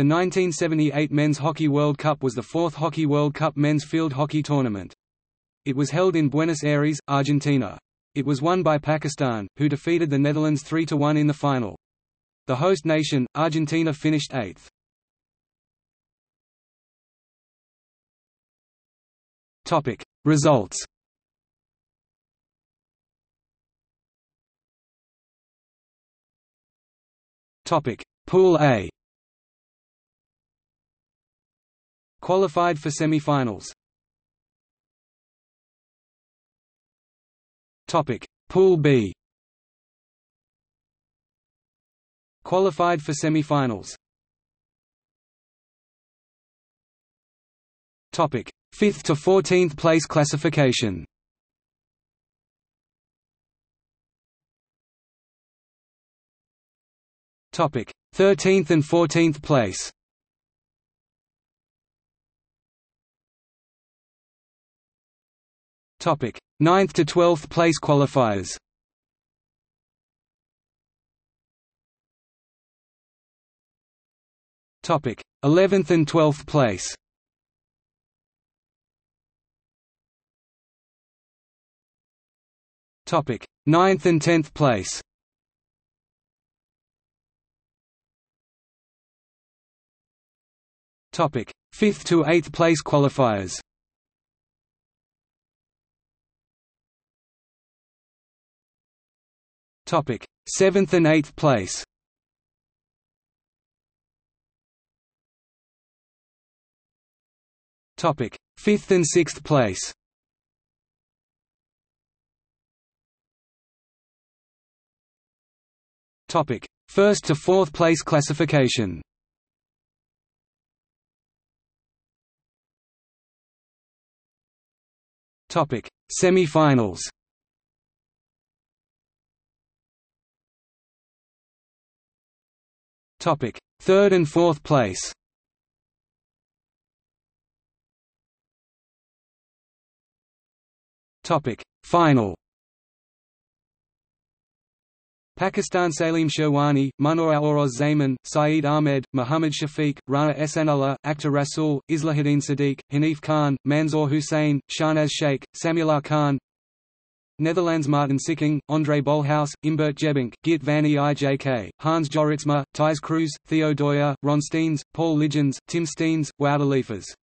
The 1978 Men's Hockey World Cup was the fourth Hockey World Cup men's field hockey tournament. It was held in Buenos Aires, Argentina. It was won by Pakistan, who defeated the Netherlands 3–1 in the final. The host nation, Argentina finished eighth. Results Pool A Qualified for semi-finals Topic: Pool B. Qualified for semi-finals. Topic: 5th to 14th place classification. Topic: 13th and 14th place. Topic: 9th to 12th place qualifiers. Topic: 11th and 12th place. Topic: 9th and 10th place. Topic: 5th to 8th place qualifiers. Topic: 7th and 8th place. Topic: 5th and 6th place. Topic: 1st to 4th place classification. Topic: Semi-finals. Topic: Third and fourth place. Topic: Final. Pakistan Salim Sherwani, Munawwaruz Zaman, Saeed Ahmed, Muhammad Shafiq, Rana Ehsanullah, Akhtar Rasul, Islahuddin Sadiq, Hanif Khan, Manzoor Hussain, Shahnaz Sheikh, Samiullah Khan Netherlands Martin Sikking, André Bolhuis, Imbert Jebbink, Geert van Eijk, Hans Jorritsma, Thijs Kroes, Theo Doyer, Ron Steens, Paul Litjens, Tim Steens, Wouter Leefers